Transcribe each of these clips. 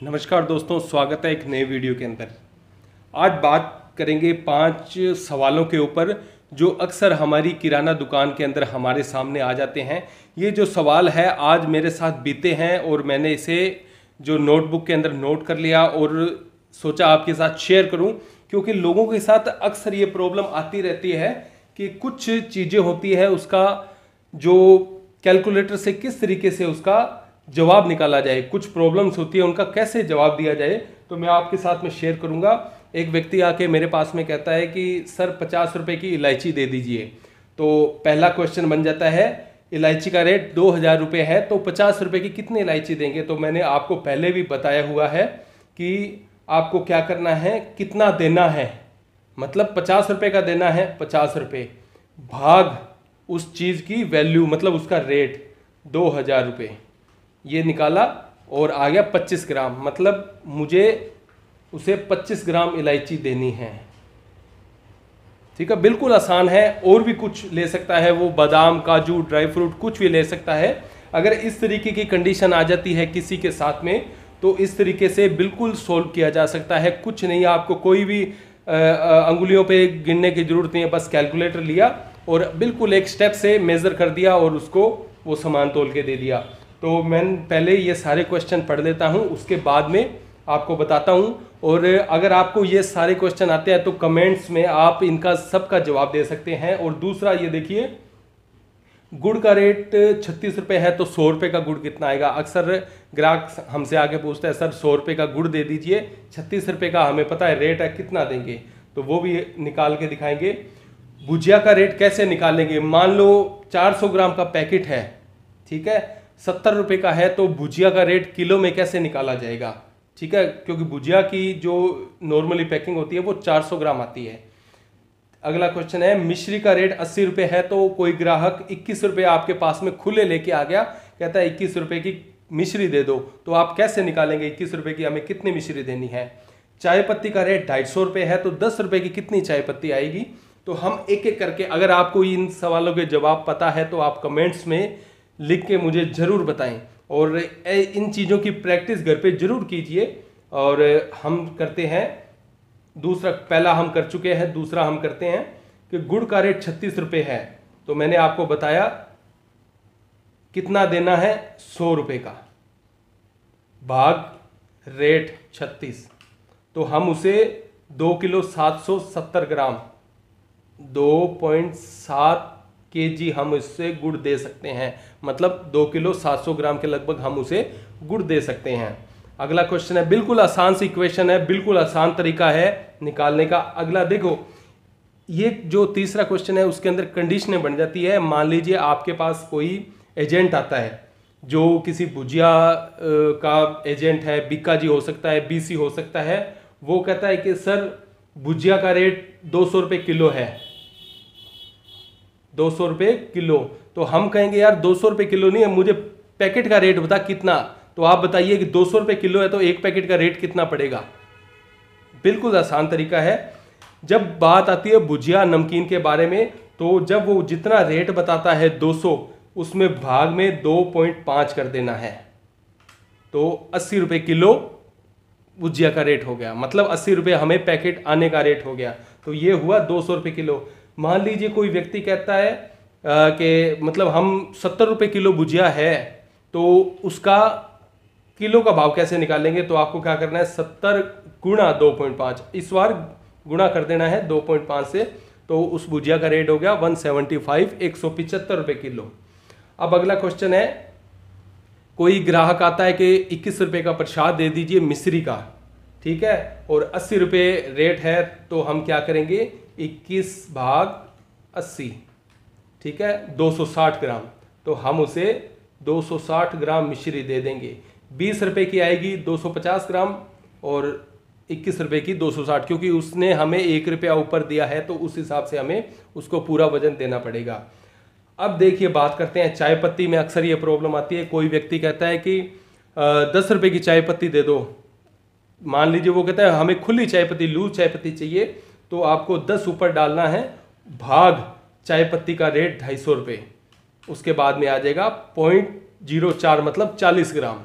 नमस्कार दोस्तों, स्वागत है एक नए वीडियो के अंदर। आज बात करेंगे पाँच सवालों के ऊपर, जो अक्सर हमारी किराना दुकान के अंदर हमारे सामने आ जाते हैं। ये जो सवाल है, आज मेरे साथ बीते हैं और मैंने इसे जो नोटबुक के अंदर नोट कर लिया और सोचा आपके साथ शेयर करूँ, क्योंकि लोगों के साथ अक्सर ये प्रॉब्लम आती रहती है कि कुछ चीज़ें होती है, उसका जो कैलकुलेटर से किस तरीके से उसका जवाब निकाला जाए, कुछ प्रॉब्लम्स होती है, उनका कैसे जवाब दिया जाए तो मैं आपके साथ में शेयर करूँगा। एक व्यक्ति आके मेरे पास में कहता है कि, सर, पचास रुपये की इलायची दे दीजिए। तो पहला क्वेश्चन बन जाता है, इलायची का रेट दो हज़ार रुपये है तो पचास रुपये की कितनी इलायची देंगे? तो मैंने आपको पहले भी बताया हुआ है कि आपको क्या करना है, कितना देना है। मतलब पचास रुपये का देना है, पचास रुपये भाग उस चीज़ की वैल्यू मतलब उसका रेट दो हज़ार रुपये ये निकाला और आ गया पच्चीस ग्राम। मतलब मुझे उसे पच्चीस ग्राम इलायची देनी है। ठीक है? बिल्कुल आसान है। और भी कुछ ले सकता है वो बादाम, काजू, ड्राई फ्रूट, कुछ भी ले सकता है। अगर इस तरीके की कंडीशन आ जाती है किसी के साथ में तो इस तरीके से बिल्कुल सोल्व किया जा सकता है। कुछ नहीं, आपको कोई भी अंगुलियों पे गिनने की ज़रूरत नहीं है। बस कैलकुलेटर लिया और बिल्कुल एक स्टेप से मेज़र कर दिया और उसको वो सामान तोल के दे दिया। तो मैं पहले ये सारे क्वेश्चन पढ़ लेता हूँ, उसके बाद में आपको बताता हूँ। और अगर आपको ये सारे क्वेश्चन आते हैं तो कमेंट्स में आप इनका सबका जवाब दे सकते हैं। और दूसरा ये देखिए, गुड़ का रेट छत्तीस रुपये है तो सौ रुपये का गुड़ कितना आएगा? अक्सर ग्राहक हमसे आके पूछते हैं, सर, सौ रुपये का गुड़ दे दीजिए, छत्तीस रुपये का हमें पता है रेट है, कितना देंगे? तो वो भी निकाल के दिखाएँगे। भुजिया का रेट कैसे निकालेंगे? मान लो 400 ग्राम का पैकेट है, ठीक है? सत्तर रुपये का है तो भुजिया का रेट किलो में कैसे निकाला जाएगा? ठीक है, क्योंकि भुजिया की जो नॉर्मली पैकिंग होती है, वो 400 ग्राम आती है। अगला क्वेश्चन है, मिश्री का रेट अस्सी रुपये है तो कोई ग्राहक इक्कीस रुपये आपके पास में खुले लेके आ गया, कहता है इक्कीस रुपये की मिश्री दे दो तो आप कैसे निकालेंगे इक्कीस रुपये की? हमें कितनी मिश्री देनी है? चाय पत्ती का रेट ढाई सौ रुपये है तो दस रुपये की कितनी चाय पत्ती आएगी? तो हम एक एक करके, अगर आपको इन सवालों के जवाब पता है तो आप कमेंट्स में लिख के मुझे ज़रूर बताएँ। और इन चीज़ों की प्रैक्टिस घर पे ज़रूर कीजिए। और हम करते हैं, दूसरा, पहला हम कर चुके हैं, दूसरा हम करते हैं कि गुड़ का रेट छत्तीस रुपये है। तो मैंने आपको बताया, कितना देना है? सौ रुपये का। भाग, रेट छत्तीस। तो हम उसे दो किलो सात सौ सत्तर ग्राम, दो पॉइंट सात के जी हम इससे गुड़ दे सकते हैं। मतलब दो किलो सात सौ ग्राम के लगभग हम उसे गुड़ दे सकते हैं। अगला क्वेश्चन है, बिल्कुल आसान सी इक्वेशन है, बिल्कुल आसान तरीका है निकालने का। अगला देखो, ये जो तीसरा क्वेश्चन है, उसके अंदर कंडीशनें बन जाती है। मान लीजिए आपके पास कोई एजेंट आता है, जो किसी भुजिया का एजेंट है बीका जी हो सकता है बीसी हो सकता है, वो कहता है कि, सर, भुजिया का रेट दो सौ रुपये किलो है। दो सौ रुपये किलो। तो हम कहेंगे, यार, दो सौ रुपये किलो नहीं है, मुझे पैकेट का रेट बता कितना। तो आप बताइए कि दो सौ रुपये किलो है तो एक पैकेट का रेट कितना पड़ेगा? बिल्कुल आसान तरीका है। जब बात आती है भुजिया नमकीन के बारे में तो जब वो जितना रेट बताता है 200 उसमें भाग में 2.5 कर देना है। तो अस्सी रुपये किलो भुजिया का रेट हो गया। मतलब अस्सी रुपये हमें पैकेट आने का रेट हो गया। तो ये हुआ दो सौ रुपये किलो। मान लीजिए कोई व्यक्ति कहता है कि मतलब हम सत्तर रुपये किलो भुजिया है तो उसका किलो का भाव कैसे निकालेंगे? तो आपको क्या करना है? सत्तर गुणा दो पॉइंट पाँच। इस बार गुणा कर देना है दो पॉइंट पाँच से तो उस भुजिया का रेट हो गया वन सेवेंटी फाइव, एक सौ पिचहत्तर रुपये किलो। अब अगला क्वेश्चन है, कोई ग्राहक आता है कि इक्कीस रुपये का प्रसाद दे दीजिए मिश्री का, ठीक है? और अस्सी रुपये रेट है तो हम क्या करेंगे? इक्कीस भाग अस्सी, ठीक है? 260 ग्राम। तो हम उसे 260 ग्राम मिश्री दे देंगे। बीस रुपये की आएगी 250 ग्राम और इक्कीस रुपये की 260 क्योंकि उसने हमें एक रुपया ऊपर दिया है तो उस हिसाब से हमें उसको पूरा वज़न देना पड़ेगा। अब देखिए, बात करते हैं, चाय पत्ती में अक्सर ये प्रॉब्लम आती है। कोई व्यक्ति कहता है कि दस रुपये की चाय पत्ती दे दो। मान लीजिए, वो कहता है, हमें खुली चाय पत्ती, लूज चाय पत्ती चाहिए। तो आपको दस ऊपर डालना है। भाग, चाय पत्ती का रेट ढाई सौ रुपये उसके बाद में आ जाएगा पॉइंट ज़ीरो चार मतलब चालीस ग्राम।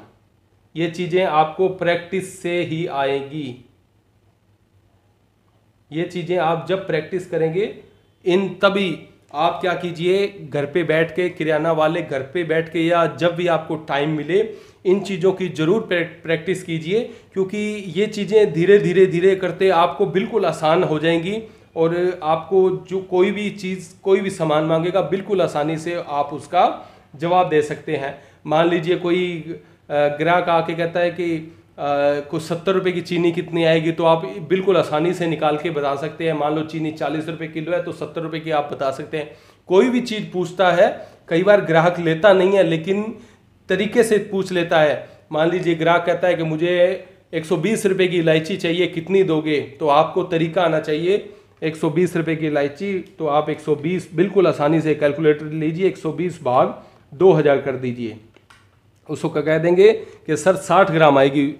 ये चीज़ें आपको प्रैक्टिस से ही आएँगी। ये चीज़ें आप जब प्रैक्टिस करेंगे, इन तभी आप क्या कीजिए, घर पे बैठ के, किराना वाले घर पे बैठ के या जब भी आपको टाइम मिले, इन चीज़ों की ज़रूर प्रैक्टिस कीजिए, क्योंकि ये चीज़ें धीरे धीरे धीरे करते आपको बिल्कुल आसान हो जाएँगी और आपको जो कोई भी चीज़, कोई भी सामान मांगेगा, बिल्कुल आसानी से आप उसका जवाब दे सकते हैं। मान लीजिए कोई ग्राहक आके कहता है कि कुछ सत्तर रुपये की चीनी कितनी आएगी तो आप बिल्कुल आसानी से निकाल के बता सकते हैं। मान लो चीनी चालीस रुपये किलो है तो सत्तर रुपये की आप बता सकते हैं। कोई भी चीज़ पूछता है, कई बार ग्राहक लेता नहीं है, लेकिन तरीके से पूछ लेता है। मान लीजिए ग्राहक कहता है कि मुझे एक सौ की इलायची चाहिए, कितनी दोगे? तो आपको तरीका आना चाहिए, एक सौ की इलायची तो आप एक सौ बीस बिल्कुल आसानी से कैलकुलेटर लीजिए, एक सौ बीस भाग दो हज़ार कर दीजिए। उसको कह देंगे कि सर साठ ग्राम आएगी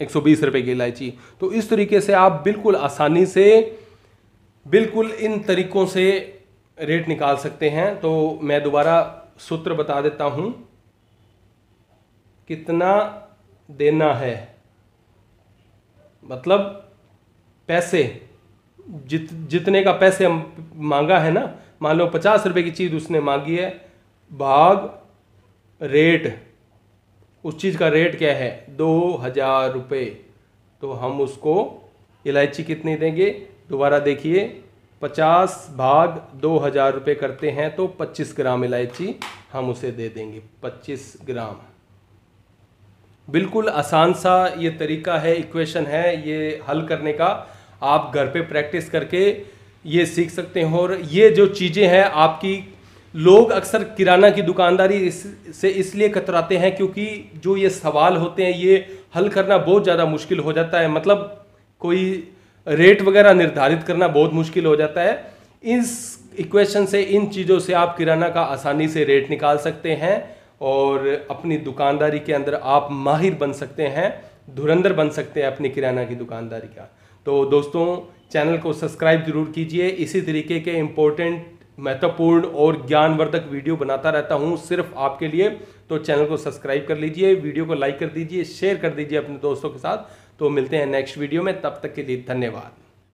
एक सौ बीस रुपये की इलायची। तो इस तरीके से आप बिल्कुल आसानी से, बिल्कुल इन तरीकों से रेट निकाल सकते हैं। तो मैं दोबारा सूत्र बता देता हूँ, कितना देना है। मतलब पैसे, जित, जितने का पैसे मांगा है ना, मान लो पचास रुपए की चीज़ उसने मांगी है, भाग रेट, उस चीज़ का रेट क्या है? दो हज़ार रुपये तो हम उसको इलायची कितनी देंगे? दोबारा देखिए, पचास भाग दो हज़ार रुपये करते हैं तो पच्चीस ग्राम इलायची हम उसे दे देंगे, पच्चीस ग्राम। बिल्कुल आसान सा ये तरीका है, इक्वेशन है ये हल करने का। आप घर पे प्रैक्टिस करके ये सीख सकते हैं और ये जो चीज़ें हैं आपकी लोग अक्सर किराना की दुकानदारी इस, से इसलिए कतराते हैं क्योंकि जो ये सवाल होते हैं ये हल करना बहुत ज़्यादा मुश्किल हो जाता है। मतलब कोई रेट वगैरह निर्धारित करना बहुत मुश्किल हो जाता है। इस इक्वेशन से इन चीज़ों से आप किराना का आसानी से रेट निकाल सकते हैं और अपनी दुकानदारी के अंदर आप माहिर बन सकते हैं धुरंधर बन सकते हैं अपनी किराना की दुकानदारी का। तो दोस्तों चैनल को सब्सक्राइब ज़रूर कीजिए। इसी तरीके के इम्पोर्टेंट महत्वपूर्ण और ज्ञानवर्धक वीडियो बनाता रहता हूँ सिर्फ़ आपके लिए। तो चैनल को सब्सक्राइब कर लीजिए, वीडियो को लाइक कर दीजिए, शेयर कर दीजिए अपने दोस्तों के साथ। तो मिलते हैं नेक्स्ट वीडियो में, तब तक के लिए धन्यवाद।